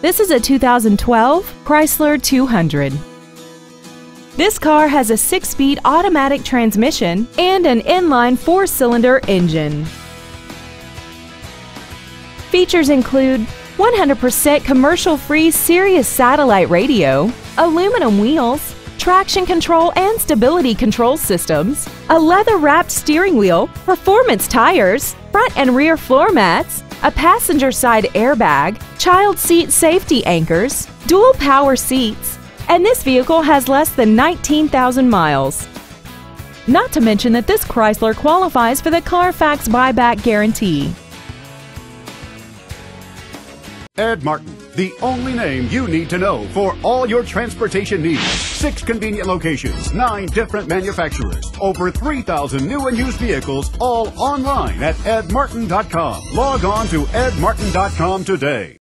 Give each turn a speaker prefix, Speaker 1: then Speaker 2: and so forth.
Speaker 1: This is a 2012 Chrysler 200. This car has a six-speed automatic transmission and an inline four-cylinder engine. Features include 100% commercial-free Sirius satellite radio, aluminum wheels, traction control and stability control systems, a leather-wrapped steering wheel, performance tires, front and rear floor mats, a passenger side airbag, child seat safety anchors, dual power seats, and this vehicle has less than 19,000 miles. Not to mention that this Chrysler qualifies for the Carfax buyback guarantee.
Speaker 2: Ed Martin, the only name you need to know for all your transportation needs. Six convenient locations, nine different manufacturers, over 3,000 new and used vehicles, all online at edmartin.com. Log on to edmartin.com today.